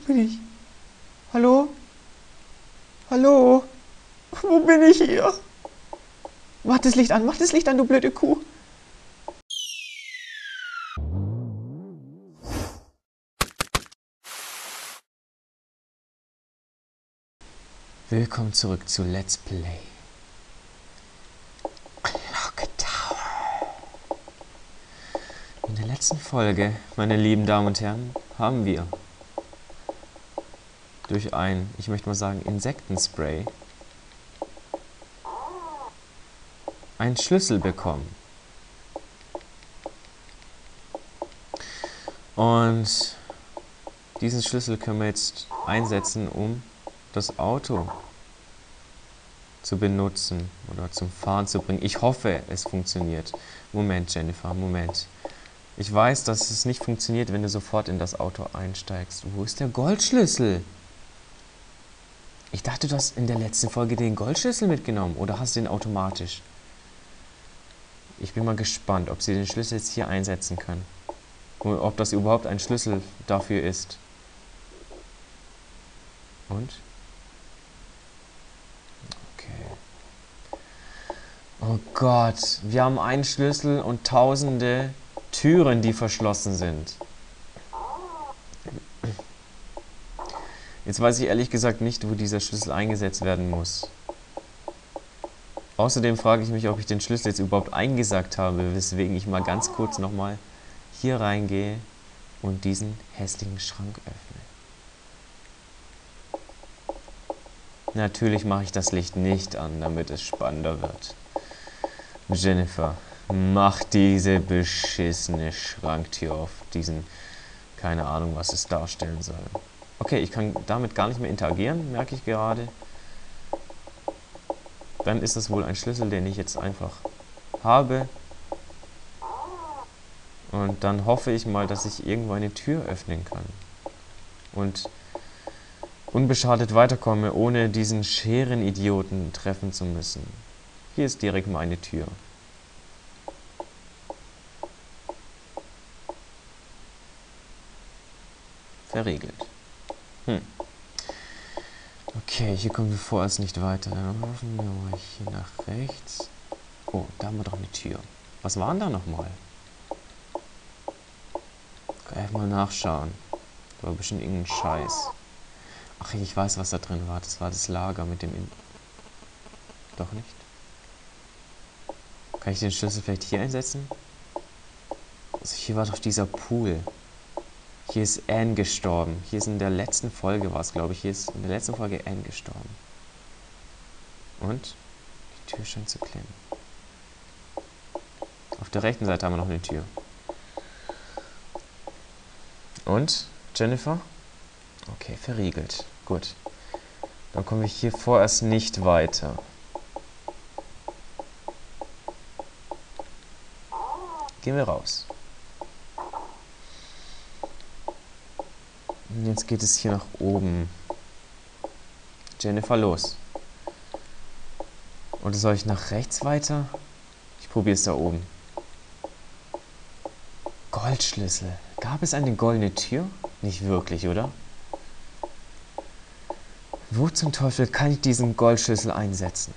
Wo bin ich? Hallo? Hallo? Wo bin ich hier? Mach das Licht an, mach das Licht an, du blöde Kuh. Willkommen zurück zu Let's Play. Clock Tower. In der letzten Folge, meine lieben Damen und Herren, haben wir durch ein, ich möchte mal sagen, Insektenspray einen Schlüssel bekommen. Und diesen Schlüssel können wir jetzt einsetzen, um das Auto zu benutzen oder zum Fahren zu bringen. Ich hoffe, es funktioniert. Moment, Jennifer, Moment. Ich weiß, dass es nicht funktioniert, wenn du sofort in das Auto einsteigst. Wo ist der Goldschlüssel? Ich dachte, du hast in der letzten Folge den Goldschlüssel mitgenommen oder hast du den automatisch? Ich bin mal gespannt, ob sie den Schlüssel jetzt hier einsetzen können. Und ob das überhaupt ein Schlüssel dafür ist. Und? Oh Gott, wir haben einen Schlüssel und tausende Türen, die verschlossen sind. Jetzt weiß ich ehrlich gesagt nicht, wo dieser Schlüssel eingesetzt werden muss. Außerdem frage ich mich, ob ich den Schlüssel jetzt überhaupt eingesagt habe, weswegen ich mal ganz kurz nochmal hier reingehe und diesen hässlichen Schrank öffne. Natürlich mache ich das Licht nicht an, damit es spannender wird. Jennifer, mach diese beschissene Schranktür auf. Diesen, keine Ahnung, was es darstellen soll. Okay, ich kann damit gar nicht mehr interagieren, merke ich gerade. Dann ist das wohl ein Schlüssel, den ich jetzt einfach habe. Und dann hoffe ich mal, dass ich irgendwo eine Tür öffnen kann. Und unbeschadet weiterkomme, ohne diesen Scherenidioten treffen zu müssen. Hier ist direkt meine Tür. Verriegelt. Hm. Okay, hier kommen wir vorerst nicht weiter. Dann laufen wir mal hier nach rechts. Oh, da haben wir doch eine Tür. Was waren da nochmal? Gleich mal nachschauen. Da war bestimmt irgendein Scheiß. Ach, ich weiß, was da drin war. Das war das Lager mit dem... In Doch nicht? Kann ich den Schlüssel vielleicht hier einsetzen? Also hier war doch dieser Pool. Hier ist Anne gestorben. Hier ist in der letzten Folge war es, glaube ich. Hier ist in der letzten Folge Anne gestorben. Und die Tür scheint zu klemmen. Auf der rechten Seite haben wir noch eine Tür. Und? Jennifer? Okay, verriegelt. Gut. Dann kommen wir hier vorerst nicht weiter. Gehen wir raus. Jetzt geht es hier nach oben. Jennifer, los. Oder soll ich nach rechts weiter? Ich probiere es da oben. Goldschlüssel. Gab es eine goldene Tür? Nicht wirklich, oder? Wo zum Teufel kann ich diesen Goldschlüssel einsetzen?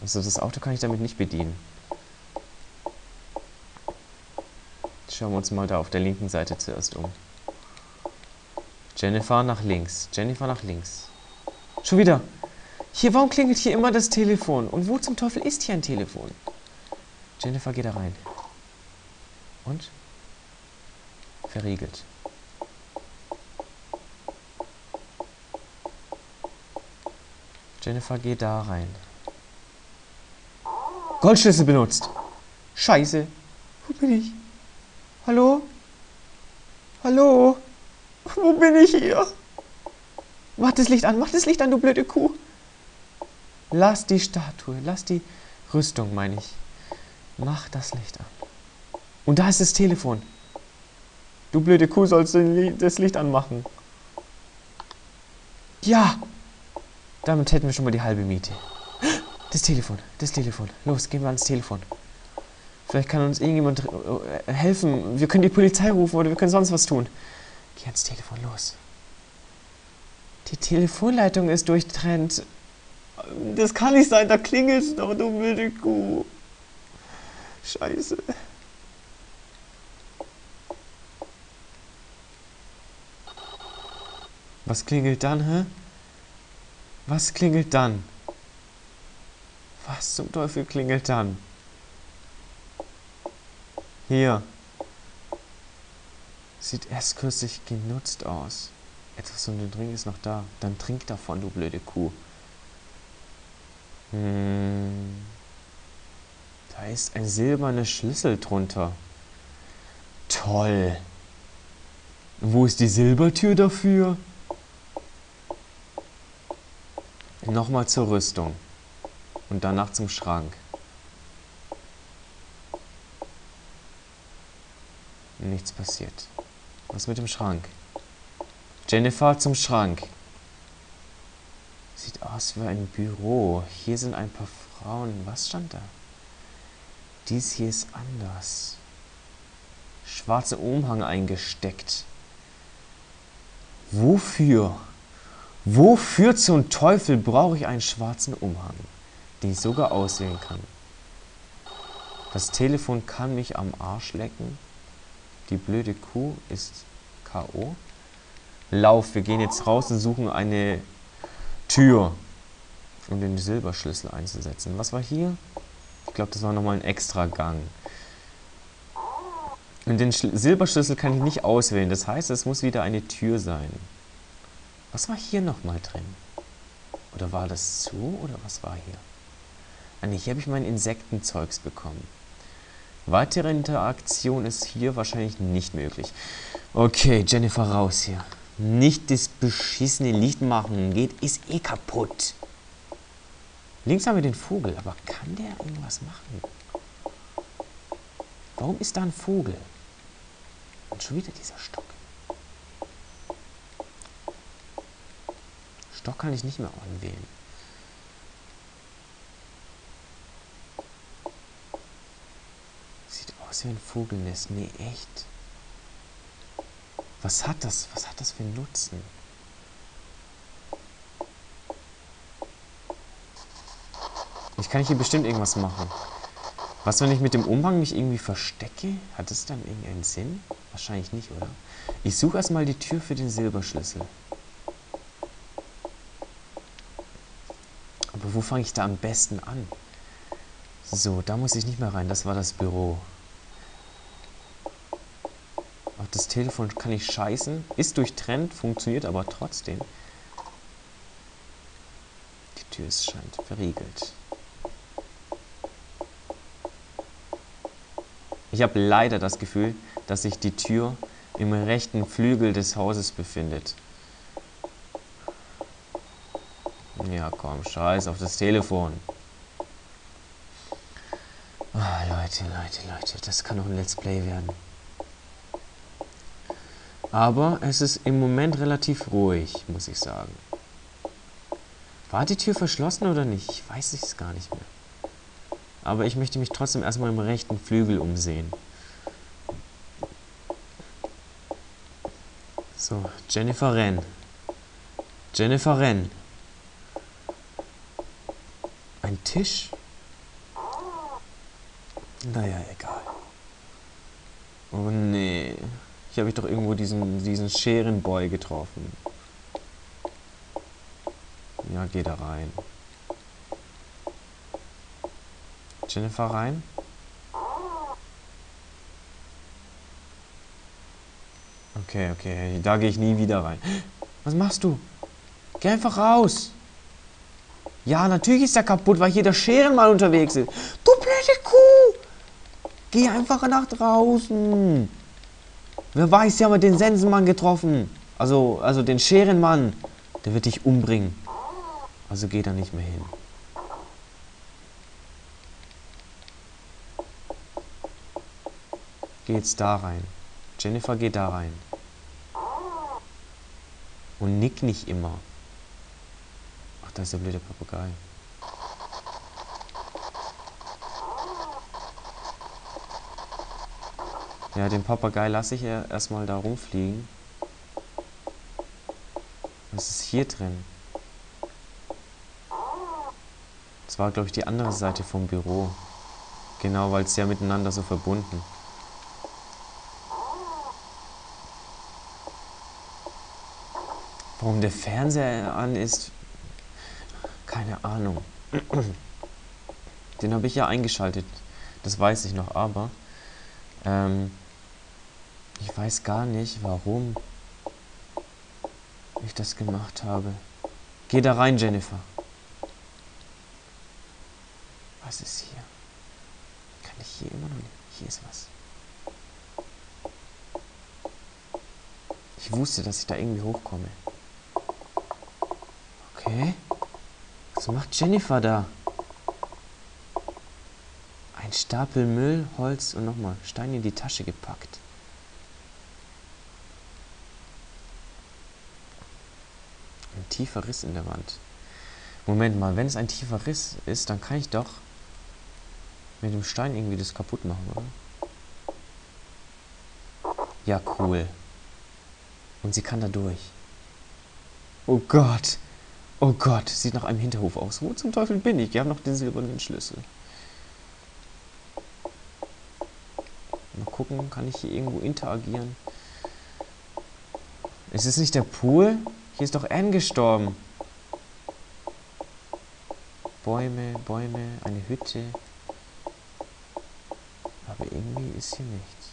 Also das Auto kann ich damit nicht bedienen. Schauen wir uns mal da auf der linken Seite zuerst um. Jennifer nach links. Jennifer nach links. Schon wieder. Hier, warum klingelt hier immer das Telefon? Und wo zum Teufel ist hier ein Telefon? Jennifer, geh da rein. Und? Verriegelt. Jennifer, geh da rein. Goldschlüssel benutzt. Scheiße. Wo bin ich? Hallo? Hallo? Wo bin ich hier? Mach das Licht an, mach das Licht an, du blöde Kuh. Lass die Statue, lass die Rüstung, meine ich. Mach das Licht an. Und da ist das Telefon. Du blöde Kuh sollst das Licht anmachen. Ja! Damit hätten wir schon mal die halbe Miete. Das Telefon, das Telefon. Los, gehen wir ans Telefon. Vielleicht kann uns irgendjemand helfen. Wir können die Polizei rufen oder wir können sonst was tun. Geh ans Telefon los. Die Telefonleitung ist durchtrennt. Das kann nicht sein, da klingelt es doch, du wilde Kuh. Scheiße. Was klingelt dann, hä? Was klingelt dann? Was zum Teufel klingelt dann? Hier. Sieht erst kürzlich genutzt aus. Etwas von dem Drink ist noch da. Dann trink davon, du blöde Kuh. Hm. Da ist ein silberner Schlüssel drunter. Toll. Wo ist die Silbertür dafür? Nochmal zur Rüstung. Und danach zum Schrank. Nichts passiert. Was mit dem Schrank? Jennifer zum Schrank. Sieht aus wie ein Büro. Hier sind ein paar Frauen. Was stand da? Dies hier ist anders. Schwarzer Umhang eingesteckt. Wofür? Wofür zum Teufel brauche ich einen schwarzen Umhang, den ich sogar auswählen kann? Das Telefon kann mich am Arsch lecken. Die blöde Kuh ist K.O. Lauf, wir gehen jetzt raus und suchen eine Tür, um den Silberschlüssel einzusetzen. Was war hier? Ich glaube, das war nochmal ein extra Gang. Und den Schl Silberschlüssel kann ich nicht auswählen. Das heißt, es muss wieder eine Tür sein. Was war hier nochmal drin? Oder war das zu? Oder was war hier? Ah, nee, hier habe ich mein Insektenzeugs bekommen. Weitere Interaktion ist hier wahrscheinlich nicht möglich. Okay, Jennifer, raus hier. Nicht das beschissene Licht machen. Geht, ist eh kaputt. Links haben wir den Vogel, aber kann der irgendwas machen? Warum ist da ein Vogel? Und schon wieder dieser Stock. Stock kann ich nicht mehr anwählen. Wie ein Vogelnest. Nee, echt. Was hat das? Was hat das für einen Nutzen? Ich kann hier bestimmt irgendwas machen. Was, wenn ich mit dem Umhang mich irgendwie verstecke? Hat das dann irgendeinen Sinn? Wahrscheinlich nicht, oder? Ich suche erstmal die Tür für den Silberschlüssel. Aber wo fange ich da am besten an? So, da muss ich nicht mehr rein. Das war das Büro. Das Telefon kann ich scheißen. Ist durchtrennt, funktioniert aber trotzdem. Die Tür ist scheint verriegelt. Ich habe leider das Gefühl, dass sich die Tür im rechten Flügel des Hauses befindet. Ja, komm, scheiß auf das Telefon. Oh, Leute, Leute, Leute, das kann doch ein Let's Play werden. Aber es ist im Moment relativ ruhig, muss ich sagen. War die Tür verschlossen oder nicht? Ich weiß es gar nicht mehr. Aber ich möchte mich trotzdem erstmal im rechten Flügel umsehen. So, Jennifer Renn. Jennifer Renn. Ein Tisch? Naja, egal. Oh nee. Ich habe ich doch irgendwo diesen, diesen Scherenboy getroffen. Ja, geh da rein. Jennifer rein. Okay, okay, da gehe ich nie wieder rein. Was machst du? Geh einfach raus. Ja, natürlich ist er kaputt, weil hier der Scherenmann unterwegs ist. Du blöde Kuh! Geh einfach nach draußen. Wer weiß, sie haben den Sensenmann getroffen. Also, also den Scherenmann. Der wird dich umbringen. Also geh da nicht mehr hin. Geh jetzt da rein. Jennifer, geh da rein. Und nick nicht immer. Ach, da ist der blöde Papagei. Ja, den Papagei lasse ich ja erstmal da rumfliegen. Was ist hier drin? Das war, glaube ich, die andere Seite vom Büro. Genau, weil es ja miteinander so verbunden. Warum der Fernseher an ist, keine Ahnung. Den habe ich ja eingeschaltet. Das weiß ich noch, aber ähm, ich weiß gar nicht, warum ich das gemacht habe. Geh da rein, Jennifer. Was ist hier? Kann ich hier immer noch? Hier ist was. Ich wusste, dass ich da irgendwie hochkomme. Okay. Was macht Jennifer da? Ein Stapel Müll, Holz und nochmal Stein in die Tasche gepackt. Ein tiefer Riss in der Wand. Moment mal, wenn es ein tiefer Riss ist, dann kann ich doch mit dem Stein irgendwie das kaputt machen, oder? Ja, cool. Und sie kann da durch. Oh Gott. Oh Gott, sieht nach einem Hinterhof aus. Wo zum Teufel bin ich? Wir haben noch den silbernen Schlüssel. Mal gucken, kann ich hier irgendwo interagieren? Ist es nicht der Pool? Hier ist doch Anne gestorben. Bäume, Bäume, eine Hütte. Aber irgendwie ist hier nichts.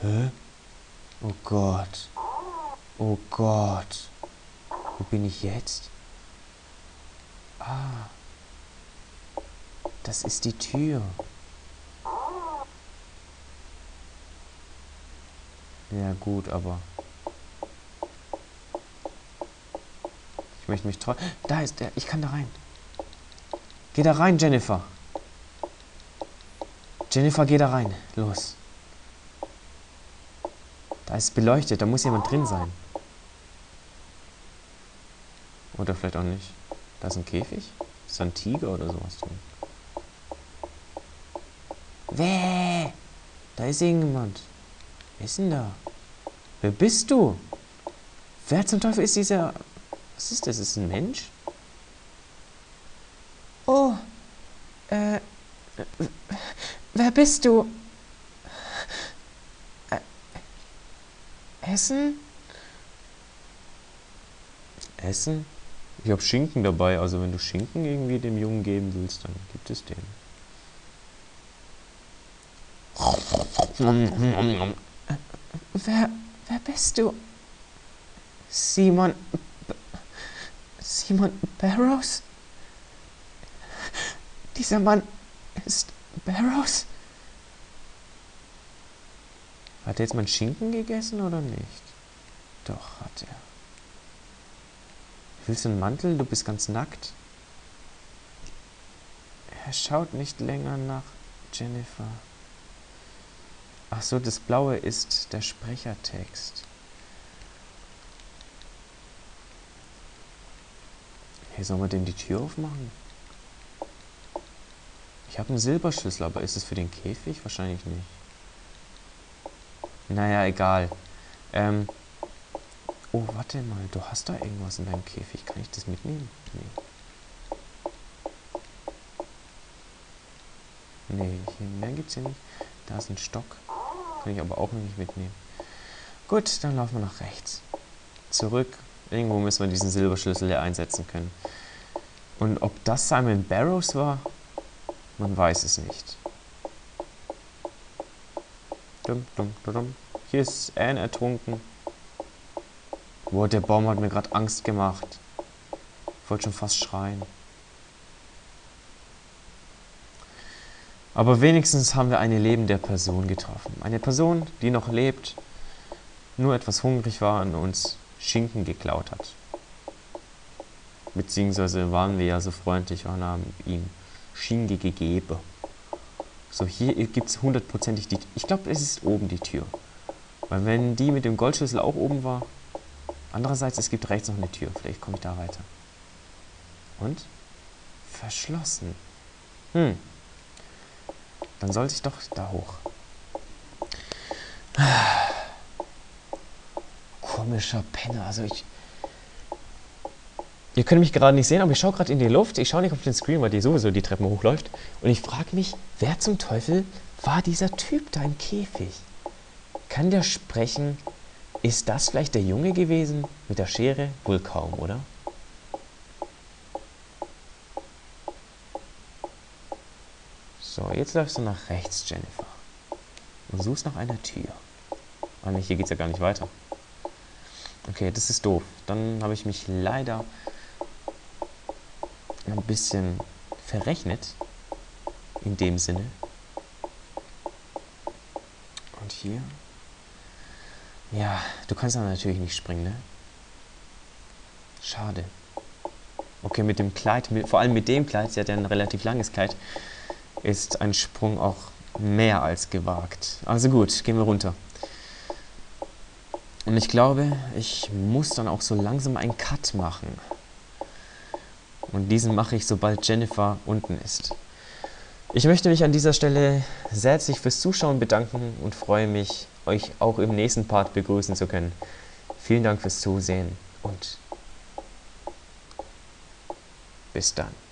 Hä? Oh Gott. Oh Gott. Wo bin ich jetzt? Ah. Das ist die Tür. Ja gut, aber... Ich möchte mich treu... Da ist der. Ich kann da rein. Geh da rein, Jennifer. Jennifer, geh da rein. Los. Da ist beleuchtet. Da muss jemand drin sein. Oder vielleicht auch nicht. Da ist ein Käfig? Ist da ein Tiger oder sowas drin? Wäh! Da ist irgendjemand. Wer ist denn da? Wer bist du? Wer zum Teufel ist dieser... Was ist das? Ist das ein Mensch? Oh, äh, wer bist du? Äh, Essen? Essen? Ich habe Schinken dabei, also wenn du Schinken irgendwie dem Jungen geben willst, dann gibt es den. Wer, wer bist du? Simon. Simon Barrows? Dieser Mann ist Barrows? Hat er jetzt mal Schinken gegessen oder nicht? Doch, hat er. Willst du einen Mantel? Du bist ganz nackt. Er schaut nicht länger nach Jennifer. Ach so, das Blaue ist der Sprechertext. Hey, sollen wir dem die Tür aufmachen? Ich habe einen Silberschlüssel, aber ist es für den Käfig? Wahrscheinlich nicht. Naja, egal. Ähm. Oh, warte mal. Du hast da irgendwas in deinem Käfig. Kann ich das mitnehmen? Nee. Nee, hier mehr gibt's hier nicht. Da ist ein Stock. Kann ich aber auch nicht mitnehmen. Gut, dann laufen wir nach rechts. Zurück. Irgendwo müssen wir diesen Silberschlüssel hier einsetzen können. Und ob das Simon Barrows war, man weiß es nicht. Dum, dum, dum, Hier ist Anne ertrunken. Boah, der Baum hat mir gerade Angst gemacht. Ich wollte schon fast schreien. Aber wenigstens haben wir eine lebende Person getroffen. Eine Person, die noch lebt, nur etwas hungrig war und uns Schinken geklaut hat. Beziehungsweise waren wir ja so freundlich und haben ihm Schinke gegeben. So, hier gibt es hundertprozentig die... Ich glaube, es ist oben die Tür. Weil wenn die mit dem Goldschlüssel auch oben war... Andererseits, es gibt rechts noch eine Tür. Vielleicht komme ich da weiter. Und? Verschlossen. Hm. Dann sollte ich doch da hoch. Komischer Penner. Also ich... Ihr könnt mich gerade nicht sehen, aber ich schaue gerade in die Luft. Ich schaue nicht auf den Screen, weil die sowieso die Treppen hochläuft. Und ich frage mich, wer zum Teufel war dieser Typ da im Käfig? Kann der sprechen? Ist das vielleicht der Junge gewesen mit der Schere? Wohl kaum, oder? So, jetzt läufst du nach rechts, Jennifer. Und suchst nach einer Tür. Ah ne, hier geht's ja gar nicht weiter. Okay, das ist doof. Dann habe ich mich leider ein bisschen verrechnet. In dem Sinne. Und hier. Ja, du kannst dann natürlich nicht springen, ne? Schade. Okay, mit dem Kleid, mit, vor allem mit dem Kleid, sie hat ja ein relativ langes Kleid, ist ein Sprung auch mehr als gewagt. Also gut, gehen wir runter. Und ich glaube, ich muss dann auch so langsam einen Cut machen. Und diesen mache ich, sobald Jennifer unten ist. Ich möchte mich an dieser Stelle sehr herzlich fürs Zuschauen bedanken und freue mich, euch auch im nächsten Part begrüßen zu können. Vielen Dank fürs Zusehen und bis dann.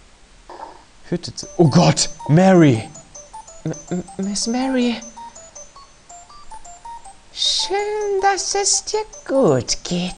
Hütte zu. Oh Gott, Mary! M Miss Mary. Schön, dass es dir gut geht.